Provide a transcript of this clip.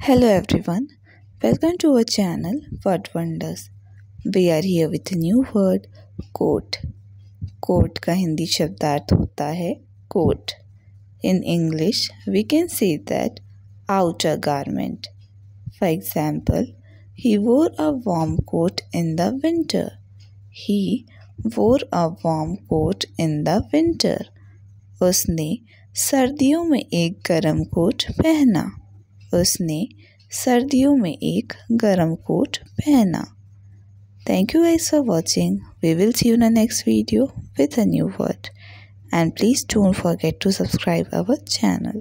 Hello everyone welcome to our channel word wonders we are here with new word coat coat का हिंदी शब्दार्थ होता है coat in English we can see that outer garment for example he wore a warm coat in the winter he wore a warm coat in the winter उसने सर्दियों में एक गर्म coat पहना। उसने सर्दियों में एक गर्म कोट पहना। Thank you guys for watching we will see you next video with a new word and please don't forget to subscribe our channel